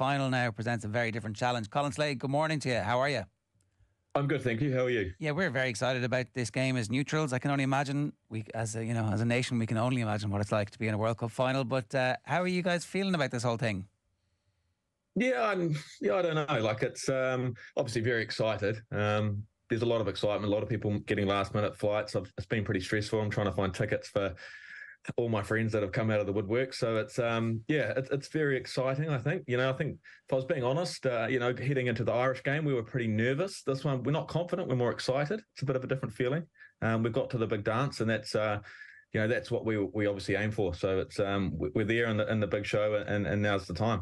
final now presents a very different challenge. Colin Slade, good morning to you. How are you? I'm good, thank you. How are you? Yeah, we're very excited about this game as neutrals. I can only imagine we, as a you know, as a nation, we can only imagine what it's like to be in a World Cup final. But uh, how are you guys feeling about this whole thing? Yeah, I'm, yeah, I don't know. Like it's um, obviously very excited. Um, there's a lot of excitement. A lot of people getting last minute flights. I've, it's been pretty stressful. I'm trying to find tickets for all my friends that have come out of the woodwork. So it's um yeah, it's, it's very exciting. I think you know I think if I was being honest, uh, you know, heading into the Irish game, we were pretty nervous. This one, we're not confident. We're more excited. It's a bit of a different feeling. Um, we've got to the big dance, and that's uh, you know that's what we we obviously aim for. So it's um we're there in the in the big show, and and now's the time.